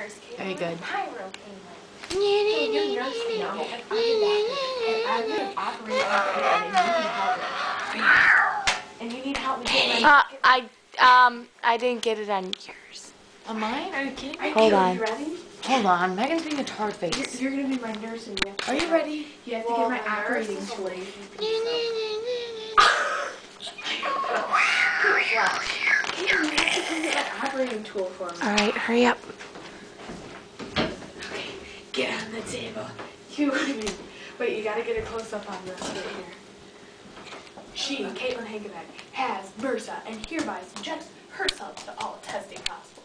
nurse, Very good. Pyro, Caitlin. You nurse now. And I'm a. And I'm going to on And you need help. And you need help Uh, I um I didn't get it on yours. On mine? Are you kidding Are me? Hold on. You ready? Hold on. Megan's being a tard You're, face. you're going to be my nurse and you have Are you ready? You have to get my operating tool. Caitlin, you have to come get my operating tool for me. All right, hurry up. Get on the table. You, mean, wait, you gotta get a close up on this right here. She, Caitlin Hankebeck, has MRSA and hereby subjects herself to all testing possible,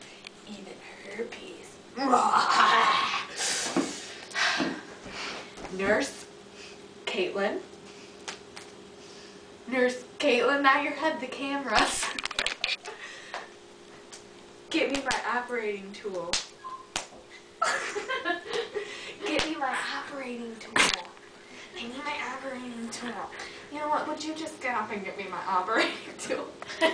even herpes. Nurse, Caitlin. Nurse, Caitlin, now you head the cameras. Get me my operating tool. My operating tool. I need my operating tool. You know what? Would you just get up and get me my operating tool? here.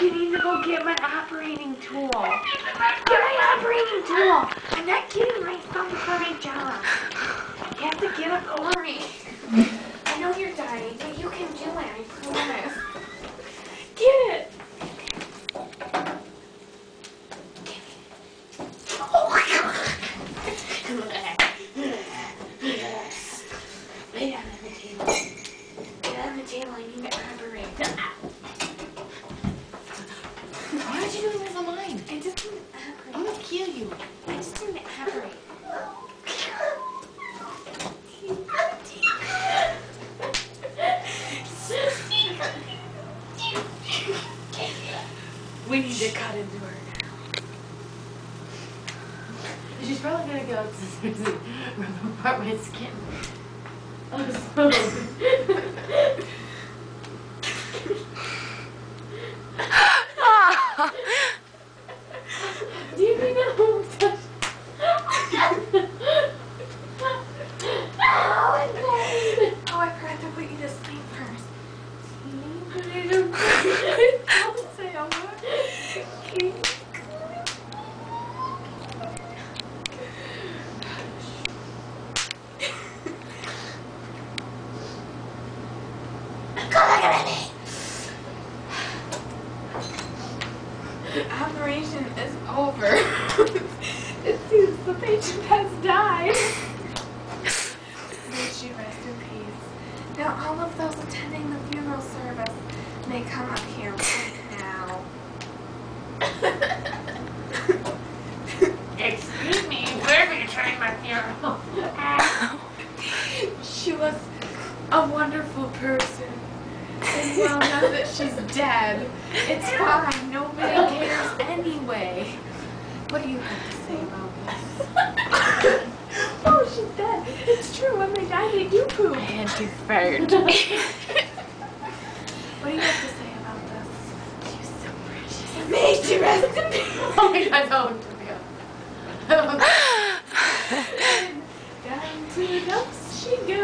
You need to go get my operating tool. Get my operating tool. I'm not getting myself for my job. You have to get up over me. I know you're dying, but you can do it. I promise. Get it. Lay down on the table. Get on the table. I need to operate. Why did you do this on mine? I just need to I'm operate. gonna kill you. I just need to operate. We need to cut into her now. She's probably gonna go up to scissors and rip apart my skin. Oh, so. Do you think that won't touch? oh. Oh, I forgot to put you to sleep first. I'll say a word. The operation is over. it seems the patient has died. May she rest in peace. Now, all of those attending the funeral service may come up here right now. Excuse me, where are you trying my funeral? She was a wonderful person. And well, now that she's dead, it's fine. Nobody cares anyway. What do you have to say about this? oh, she's dead. It's true. When they die, they do poop. And you fired. What do you have to say about this? She's so precious. May she rest in peace. Oh my god, no. no. Down to the dumps she goes.